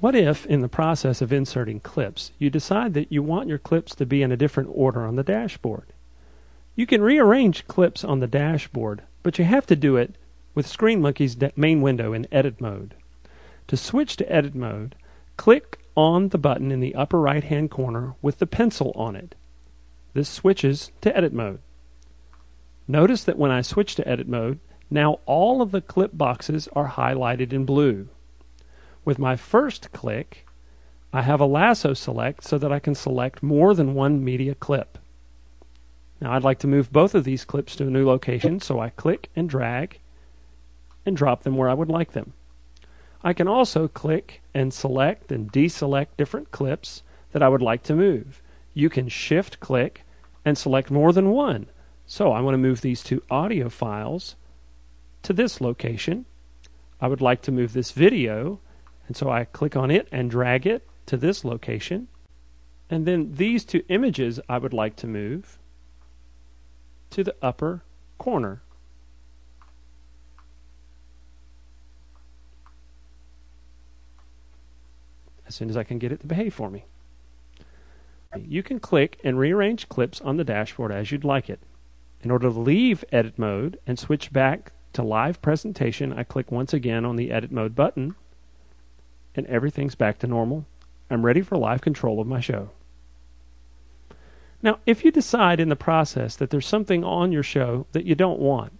What if, in the process of inserting clips, you decide that you want your clips to be in a different order on the dashboard? You can rearrange clips on the dashboard, but you have to do it with ScreenMonkey's main window in edit mode. To switch to edit mode, click on the button in the upper right hand corner with the pencil on it. This switches to edit mode. Notice that when I switch to edit mode, now all of the clip boxes are highlighted in blue. With my first click, I have a lasso select so that I can select more than one media clip. Now I'd like to move both of these clips to a new location, so I click and drag and drop them where I would like them. I can also click and select and deselect different clips that I would like to move. You can shift click and select more than one. So I want to move these two audio files to this location. I would like to move this video, and so I click on it and drag it to this location. And then these two images I would like to move to the upper corner. as soon as I can get it to behave for me. You can click and rearrange clips on the dashboard as you'd like it. In order to leave edit mode and switch back to live presentation, I click once again on the edit mode button and everything's back to normal. I'm ready for live control of my show. Now, if you decide in the process that there's something on your show that you don't want,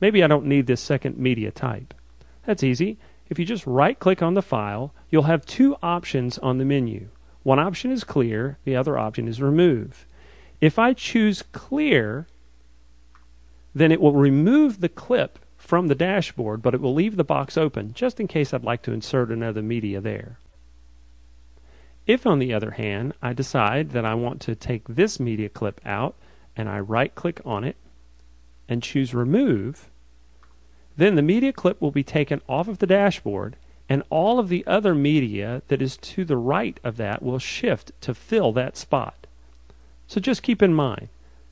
maybe I don't need this second media type, that's easy. If you just right click on the file, you'll have two options on the menu. One option is clear, the other option is remove. If I choose clear, then it will remove the clip from the dashboard, but it will leave the box open just in case I'd like to insert another media there. If, on the other hand, I decide that I want to take this media clip out and I right click on it and choose remove, then the media clip will be taken off of the dashboard and all of the other media that is to the right of that will shift to fill that spot. So just keep in mind,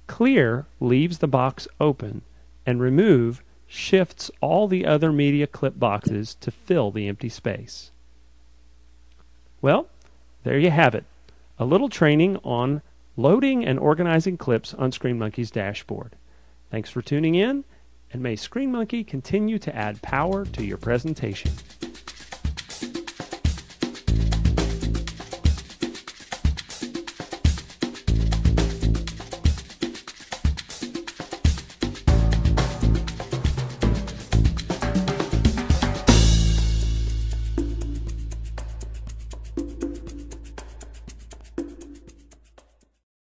clear leaves the box open and remove shifts all the other media clip boxes to fill the empty space. Well, there you have it. A little training on loading and organizing clips on ScreenMonkey's dashboard. Thanks for tuning in and may ScreenMonkey continue to add power to your presentation.